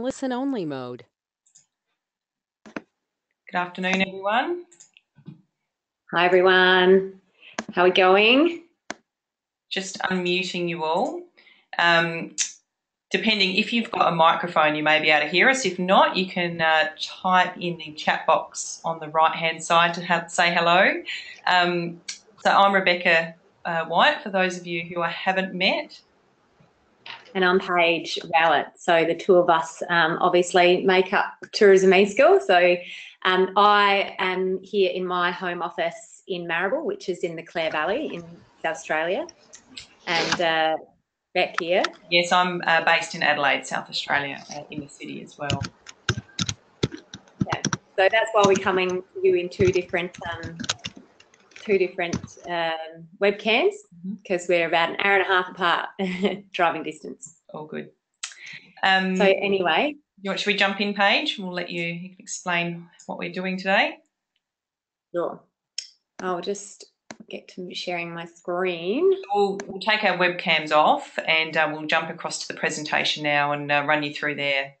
listen only mode. Good afternoon, everyone. Hi, everyone. How are we going? Just unmuting you all. Um, depending if you've got a microphone, you may be able to hear us. If not, you can uh, type in the chat box on the right hand side to have, say hello. Um, so I'm Rebecca uh, White, for those of you who I haven't met. And I'm Paige Rowett. So the two of us um, obviously make up Tourism eSchool. So um, I am here in my home office in Marrabel, which is in the Clare Valley in South Australia. And uh, Beck here. Yes, I'm uh, based in Adelaide, South Australia, uh, in the city as well. Yeah. So that's why we're coming to you in two different um, two different um, webcams because mm-hmm. we're about an hour and a half apart driving distance. All good. Um, so anyway, you want, should we jump in, Paige? We'll let you, you explain what we're doing today. Sure. I'll just get to sharing my screen. We'll, we'll take our webcams off and uh, we'll jump across to the presentation now and uh, run you through there.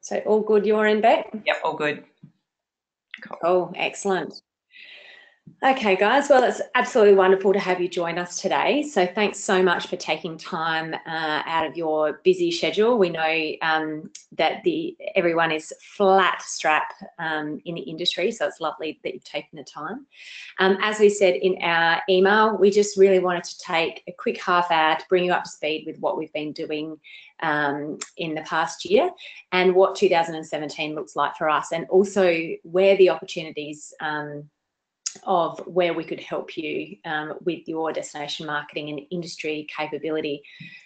So all good your end, Beck? Yep, all good. Cool. Oh, excellent. Okay, guys. Well, it's absolutely wonderful to have you join us today. So, thanks so much for taking time uh, out of your busy schedule. We know um, that the everyone is flat strap um, in the industry, so it's lovely that you've taken the time. Um, as we said in our email, we just really wanted to take a quick half hour to bring you up to speed with what we've been doing um, in the past year and what 2017 looks like for us, and also where the opportunities um, of where we could help you um, with your destination marketing and industry capability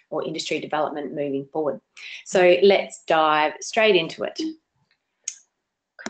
or industry development moving forward. So let's dive straight into it.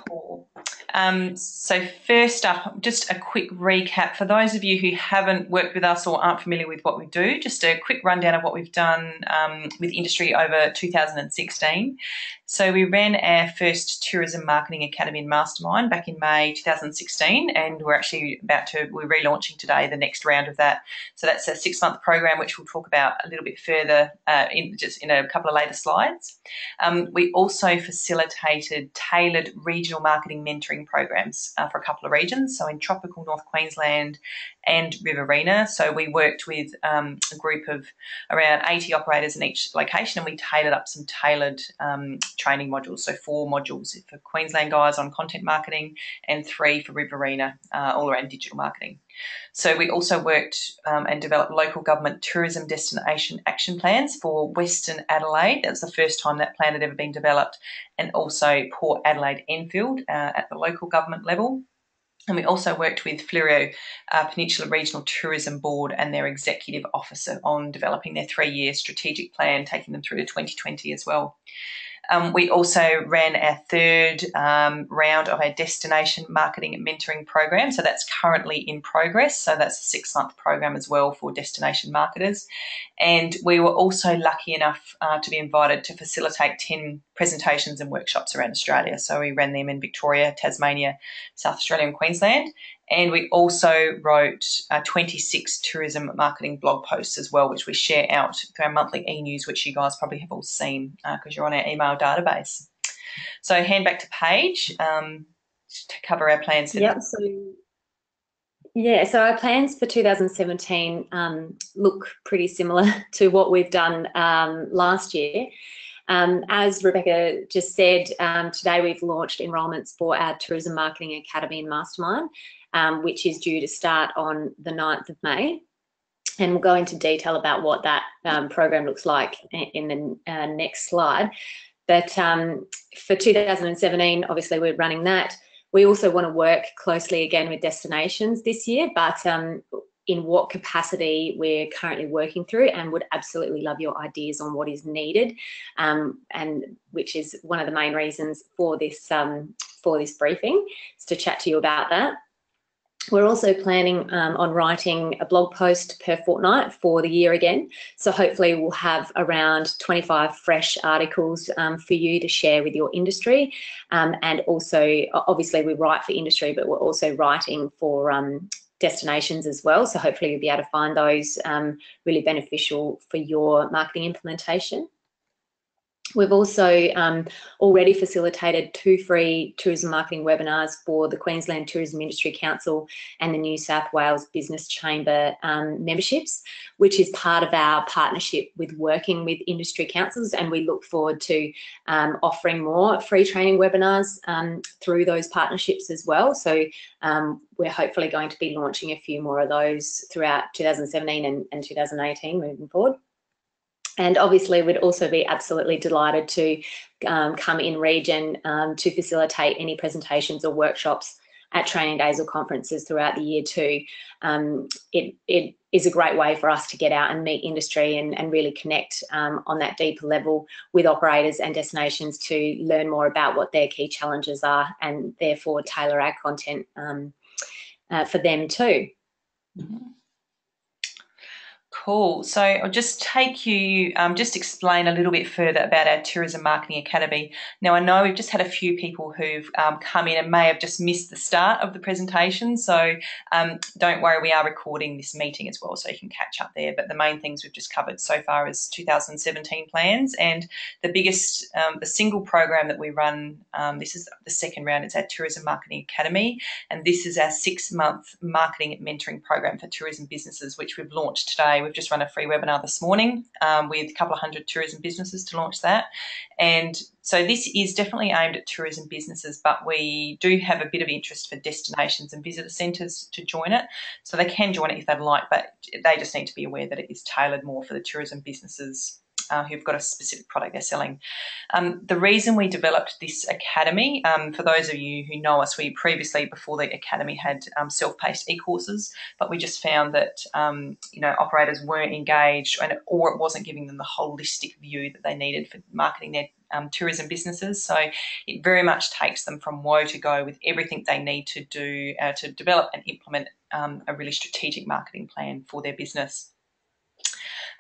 Cool. Um, so first up, just a quick recap for those of you who haven't worked with us or aren't familiar with what we do. Just a quick rundown of what we've done um, with industry over 2016. So we ran our first tourism marketing academy and mastermind back in May 2016, and we're actually about to we're relaunching today the next round of that. So that's a six month program which we'll talk about a little bit further uh, in just in a couple of later slides. Um, we also facilitated tailored regional marketing mentoring programs uh, for a couple of regions. So in tropical North Queensland and Riverina. So we worked with um, a group of around 80 operators in each location, and we tailored up some tailored um, training modules. So four modules for Queensland guys on content marketing, and three for Riverina, uh, all around digital marketing. So we also worked um, and developed local government tourism destination action plans for Western Adelaide. That was the first time that plan had ever been developed, and also Port Adelaide Enfield uh, at the local government level. And we also worked with Fleurieu uh, Peninsula Regional Tourism Board and their executive officer on developing their three year strategic plan, taking them through to 2020 as well. Um, we also ran our third um, round of our destination marketing and mentoring program. So that's currently in progress. So that's a six month program as well for destination marketers. And we were also lucky enough uh, to be invited to facilitate 10 presentations and workshops around Australia. So we ran them in Victoria, Tasmania, South Australia, and Queensland. And we also wrote uh, 26 tourism marketing blog posts as well, which we share out through our monthly e news, which you guys probably have all seen because uh, you're on our email database. So, hand back to Paige um, to cover our plans yep, so, yeah, so our plans for 2017 um, look pretty similar to what we've done um, last year. Um, as Rebecca just said, um, today we've launched enrolments for our Tourism Marketing Academy and Mastermind, um, which is due to start on the 9th of May. And we'll go into detail about what that um, program looks like in the uh, next slide. But um, for 2017, obviously we're running that. We also want to work closely again with destinations this year, but um, in what capacity we're currently working through and would absolutely love your ideas on what is needed um, and which is one of the main reasons for this um, for this briefing is to chat to you about that we're also planning um, on writing a blog post per fortnight for the year again. So hopefully we'll have around 25 fresh articles um, for you to share with your industry. Um, and also, obviously we write for industry, but we're also writing for um, destinations as well. So hopefully you'll be able to find those um, really beneficial for your marketing implementation. We've also um, already facilitated two free tourism marketing webinars for the Queensland Tourism Industry Council and the New South Wales Business Chamber um, memberships, which is part of our partnership with working with industry councils. And we look forward to um, offering more free training webinars um, through those partnerships as well. So um, we're hopefully going to be launching a few more of those throughout 2017 and, and 2018 moving forward. And obviously, we'd also be absolutely delighted to um, come in region um, to facilitate any presentations or workshops at training days or conferences throughout the year too. Um, it, it is a great way for us to get out and meet industry and, and really connect um, on that deeper level with operators and destinations to learn more about what their key challenges are and therefore tailor our content um, uh, for them too. Mm -hmm. Cool. So I'll just take you, um, just explain a little bit further about our Tourism Marketing Academy. Now, I know we've just had a few people who've um, come in and may have just missed the start of the presentation. So um, don't worry, we are recording this meeting as well, so you can catch up there. But the main things we've just covered so far is 2017 plans. And the biggest, um, the single program that we run, um, this is the second round, it's our Tourism Marketing Academy. And this is our six month marketing mentoring program for tourism businesses, which we've launched today. We've just run a free webinar this morning um, with a couple of hundred tourism businesses to launch that. And so this is definitely aimed at tourism businesses, but we do have a bit of interest for destinations and visitor centres to join it. So they can join it if they'd like, but they just need to be aware that it is tailored more for the tourism businesses uh, who've got a specific product they're selling. Um, the reason we developed this academy, um, for those of you who know us, we previously, before the academy, had um, self-paced e-courses, but we just found that um, you know operators weren't engaged, and or it wasn't giving them the holistic view that they needed for marketing their um, tourism businesses. So it very much takes them from woe to go with everything they need to do uh, to develop and implement um, a really strategic marketing plan for their business.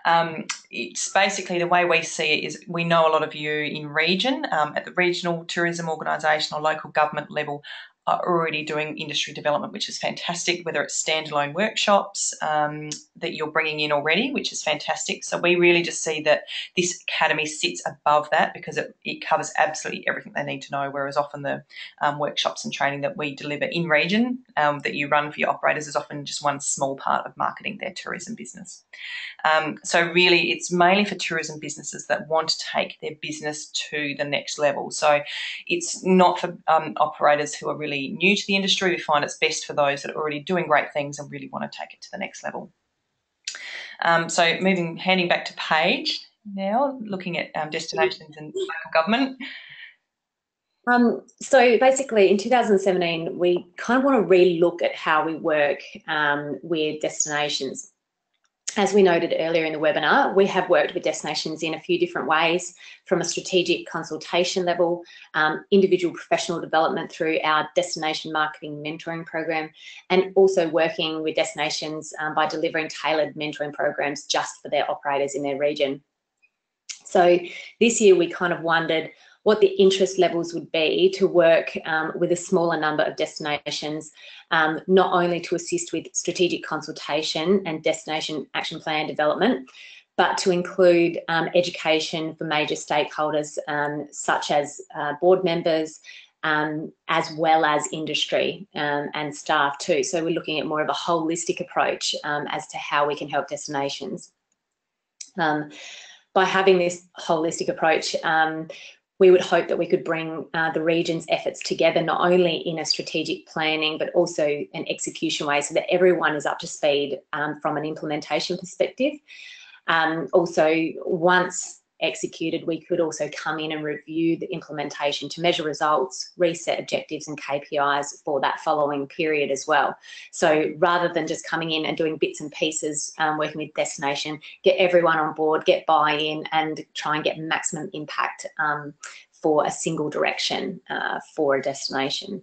Um, it's basically the way we see it is we know a lot of you in region um, at the regional tourism organisation or local government level are already doing industry development, which is fantastic, whether it's standalone workshops um, that you're bringing in already, which is fantastic. So we really just see that this academy sits above that because it, it covers absolutely everything they need to know, whereas often the um, workshops and training that we deliver in region um, that you run for your operators is often just one small part of marketing their tourism business. Um, so really it's mainly for tourism businesses that want to take their business to the next level. So it's not for um, operators who are really new to the industry. We find it's best for those that are already doing great things and really want to take it to the next level. Um, so moving, handing back to Paige now, looking at um, destinations and local government. Um, so basically, in 2017, we kind of want to re-look at how we work um, with destinations as we noted earlier in the webinar, we have worked with destinations in a few different ways, from a strategic consultation level, um, individual professional development through our destination marketing mentoring program, and also working with destinations um, by delivering tailored mentoring programs just for their operators in their region. So this year we kind of wondered, what the interest levels would be to work um, with a smaller number of destinations, um, not only to assist with strategic consultation and destination action plan development, but to include um, education for major stakeholders um, such as uh, board members, um, as well as industry um, and staff too. So we're looking at more of a holistic approach as to how we can help destinations. By having this holistic approach, um, we would hope that we could bring uh, the region's efforts together, not only in a strategic planning, but also an execution way so that everyone is up to speed um, from an implementation perspective. Um, also, once executed, we could also come in and review the implementation to measure results, reset objectives and KPIs for that following period as well. So rather than just coming in and doing bits and pieces, um, working with destination, get everyone on board, get buy-in and try and get maximum impact um, for a single direction uh, for a destination.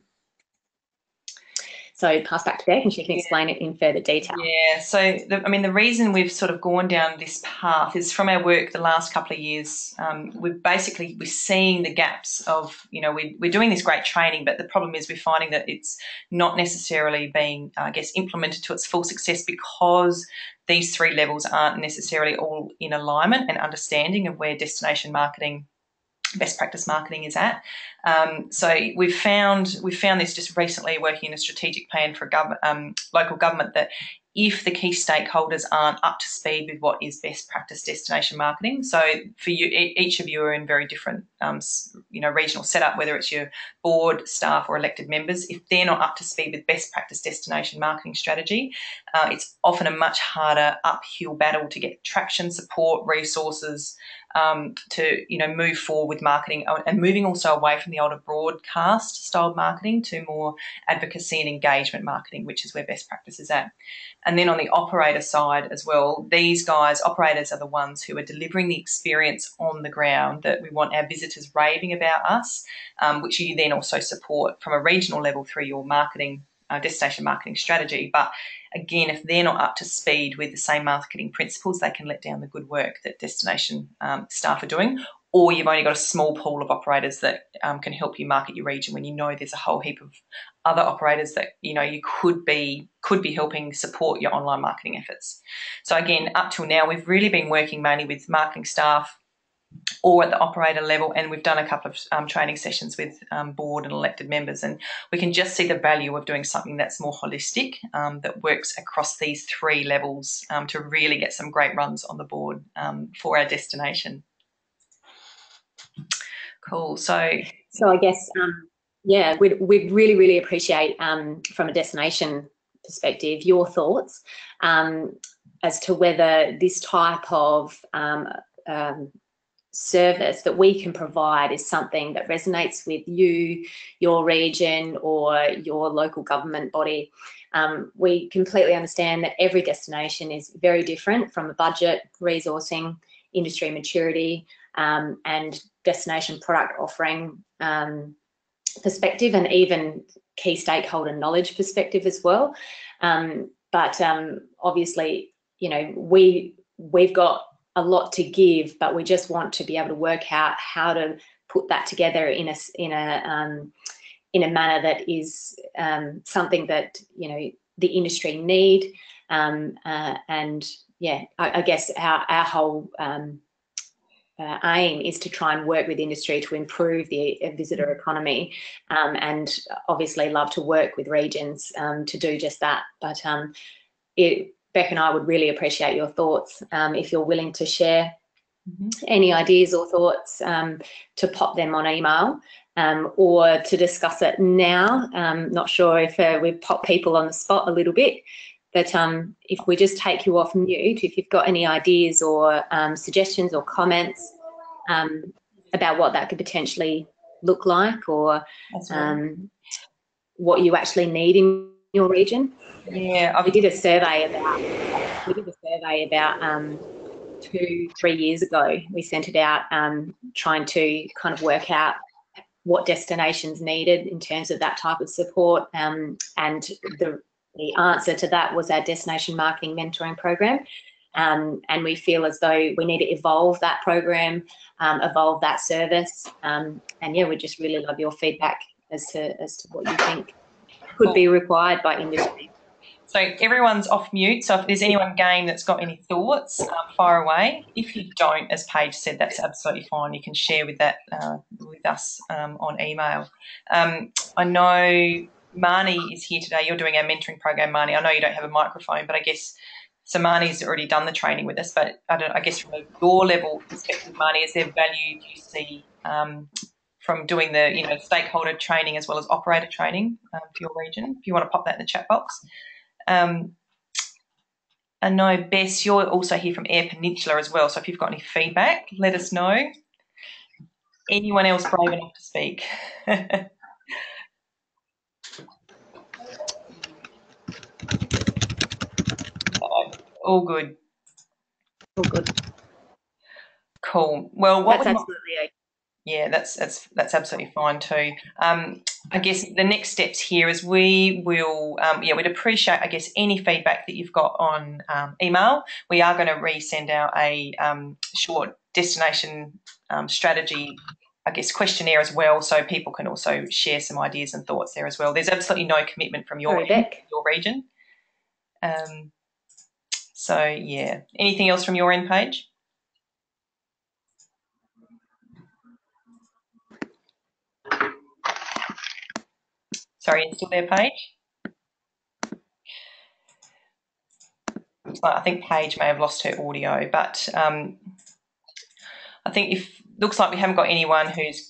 So pass back to Beck and she can explain yeah. it in further detail. Yeah, so the, I mean, the reason we've sort of gone down this path is from our work the last couple of years. Um, we're basically we're seeing the gaps of you know we, we're doing this great training, but the problem is we're finding that it's not necessarily being I guess implemented to its full success because these three levels aren't necessarily all in alignment and understanding of where destination marketing best practice marketing is at. Um, so we've found we've found this just recently working in a strategic plan for government, um, local government that if the key stakeholders aren't up to speed with what is best practice destination marketing, so for you, each of you are in very different, um, you know, regional setup, whether it's your board, staff, or elected members. If they're not up to speed with best practice destination marketing strategy, uh, it's often a much harder uphill battle to get traction, support, resources, um, to you know move forward with marketing and moving also away from the older broadcast style marketing to more advocacy and engagement marketing, which is where best practice is at. And then on the operator side as well, these guys, operators, are the ones who are delivering the experience on the ground that we want our visitors raving about us, um, which you then also support from a regional level through your marketing uh, destination marketing strategy. But again, if they're not up to speed with the same marketing principles, they can let down the good work that destination um, staff are doing. Or you've only got a small pool of operators that um, can help you market your region when you know there's a whole heap of other operators that you know you could be could be helping support your online marketing efforts. So again, up till now, we've really been working mainly with marketing staff, or at the operator level. And we've done a couple of um, training sessions with um, board and elected members, and we can just see the value of doing something that's more holistic, um, that works across these three levels um, to really get some great runs on the board um, for our destination. Cool. So, so I guess, um, yeah, we'd, we'd really, really appreciate from a destination perspective your thoughts as to whether this type of um, um, service that we can provide is something that resonates with you, your region, or your local government body. Um, we completely understand that every destination is very different from a budget, resourcing, industry maturity, um, and destination product offering um, perspective, and even key stakeholder knowledge perspective as well. Um, but um, obviously, you know, we we've got a lot to give, but we just want to be able to work out how to put that together in a in a um, in a manner that is um, something that you know the industry need, um, uh, and yeah, I, I, guess our our whole um, uh, aim is to try and work with industry to improve the uh, visitor economy, um, and obviously love to work with regions um, to do just that. But um, it Beck and I would really appreciate your thoughts um, if you're willing to share mm-hmm. any ideas or thoughts um, to pop them on email um, or to discuss it now. Um, not sure if uh, we pop people on the spot a little bit, but um, if we just take you off mute, if you've got any ideas or um, suggestions or comments about what that could potentially look like or what you actually need in your region. Yeah, we did a survey about we did a survey about um, two three years ago. We sent it out um, trying to kind of work out what destinations needed in terms of that type of support, um, and the the answer to that was our destination marketing mentoring program. Um, and we feel as though we need to evolve that program, um, evolve that service, um, and yeah, we just really love your feedback as to as to what you think could be required by industry. So everyone's off mute. So if there's anyone game that's got any thoughts, um, fire away. If you don't, as Paige said, that's absolutely fine. You can share with that uh, with us um, on email. Um, I know Marnie is here today. You're doing our mentoring program, Marnie. I know you don't have a microphone, but I guess so. Marnie's already done the training with us. But I don't. I guess from your level perspective, Marnie, is there value you see um, from doing the you know stakeholder training as well as operator training um, for your region. If you want to pop that in the chat box. Um, I know Bess, you're also here from Eyre Peninsula as well. So if you've got any feedback, let us know. Anyone else brave enough to speak? all good. All good. Cool. Well, what that's absolutely okay Yeah, that's that's that's absolutely fine too. Um, I guess the next steps here is we will, um, yeah, we'd appreciate, I guess, any feedback that you've got on um, email. We are going to resend out a um, short destination um, strategy, I guess, questionnaire as well, so people can also share some ideas and thoughts there as well. There's absolutely no commitment from your end, your region. Um, so yeah, anything else from your end, Paige? Sorry, still there, Paige? I think Paige may have lost her audio, but um, I think if looks like we haven't got anyone who's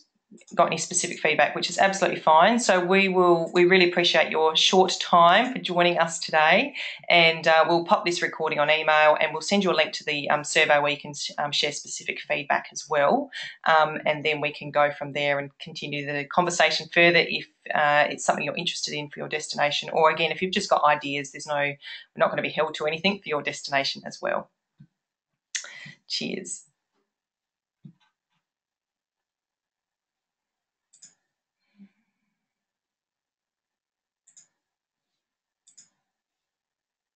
got any specific feedback, which is absolutely fine. So we will, we really appreciate your short time for joining us today, and uh, we'll pop this recording on email, and we'll send you a link to the um, survey where you can um, share specific feedback as well, um, and then we can go from there and continue the conversation further if uh, it's something you're interested in for your destination, or again if you've just got ideas, there's no, we're not going to be held to anything for your destination as well. Cheers.